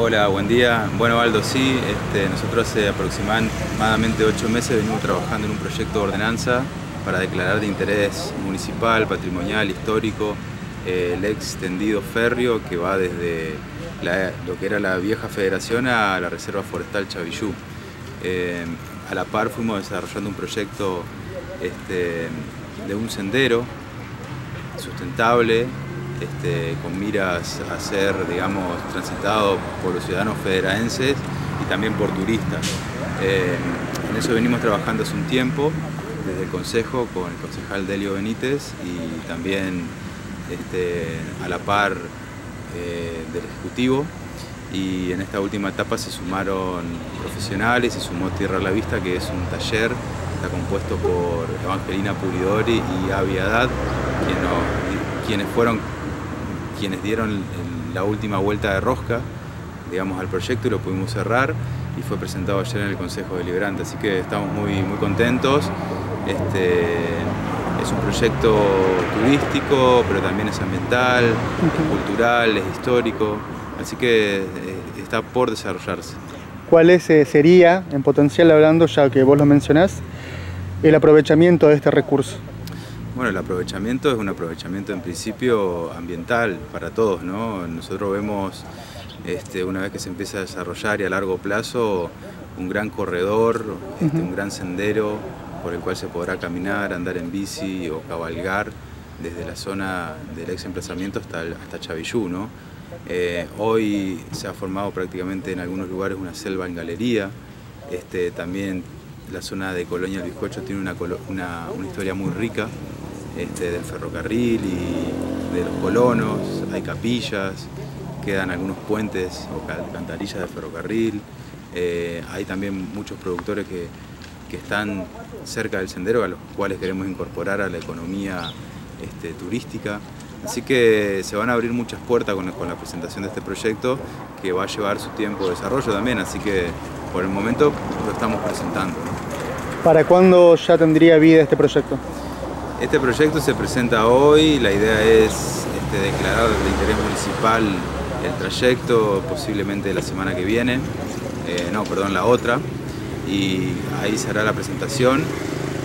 Hola, buen día. Bueno, Aldo, sí, este, nosotros hace aproximadamente ocho meses venimos trabajando en un proyecto de ordenanza para declarar de interés municipal, patrimonial, histórico, eh, el extendido férreo que va desde lo que era la vieja federación a la Reserva Forestal Chavillú. Eh, a la par fuimos desarrollando un proyecto este, de un sendero sustentable este, con miras a ser, digamos, transitado por los ciudadanos federaenses y también por turistas. Eh, en eso venimos trabajando hace un tiempo, desde el Consejo con el concejal Delio Benítez y también este, a la par eh, del Ejecutivo. Y en esta última etapa se sumaron profesionales, se sumó Tierra a la Vista, que es un taller, está compuesto por Evangelina Puridori y Aviadad, quienes fueron quienes dieron la última vuelta de rosca digamos, al proyecto y lo pudimos cerrar y fue presentado ayer en el Consejo Deliberante, así que estamos muy, muy contentos. Este, es un proyecto turístico, pero también es ambiental, es cultural, es histórico, así que eh, está por desarrollarse. ¿Cuál es, eh, sería, en potencial hablando, ya que vos lo mencionás, el aprovechamiento de este recurso? Bueno, el aprovechamiento es un aprovechamiento en principio ambiental para todos, ¿no? Nosotros vemos, este, una vez que se empieza a desarrollar y a largo plazo, un gran corredor, este, un gran sendero por el cual se podrá caminar, andar en bici o cabalgar desde la zona del ex emplazamiento hasta, hasta Chavillú, ¿no? Eh, hoy se ha formado prácticamente en algunos lugares una selva en galería, este, también la zona de Colonia del Bizcocho tiene una, una historia muy rica, este, del ferrocarril y de los colonos, hay capillas, quedan algunos puentes o alcantarillas de ferrocarril, eh, hay también muchos productores que, están cerca del sendero a los cuales queremos incorporar a la economía este, turística. Así que se van a abrir muchas puertas con, la presentación de este proyecto que va a llevar su tiempo de desarrollo también, así que por el momento lo estamos presentando. ¿Para cuándo ya tendría vida este proyecto? Este proyecto se presenta hoy, la idea es este, declarar de interés municipal el trayecto posiblemente la semana que viene, eh, no, perdón, la otra, y ahí se hará la presentación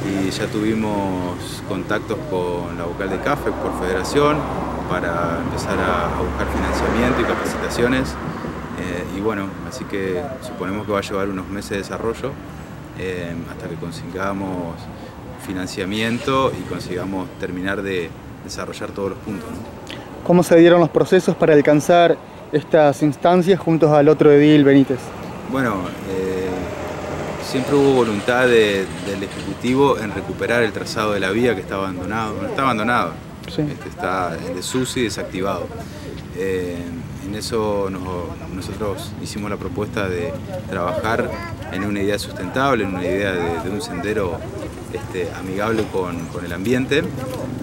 y ya tuvimos contactos con la vocal de CAFE por federación para empezar a, buscar financiamiento y capacitaciones eh, y bueno, así que suponemos que va a llevar unos meses de desarrollo eh, hasta que consigamos financiamiento y consigamos terminar de desarrollar todos los puntos. ¿Cómo se dieron los procesos para alcanzar estas instancias juntos al otro edil Benítez? Bueno, eh, siempre hubo voluntad del Ejecutivo en recuperar el trazado de la vía que está abandonado. No está abandonado, este, está en desuso y desactivado. Eh, en eso nosotros hicimos la propuesta de trabajar en una idea sustentable, en una idea de un sendero este, amigable con, el ambiente.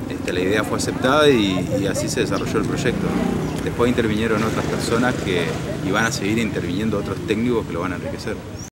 Este, la idea fue aceptada y, así se desarrolló el proyecto. Después intervinieron otras personas que, y van a seguir interviniendo otros técnicos que lo van a enriquecer.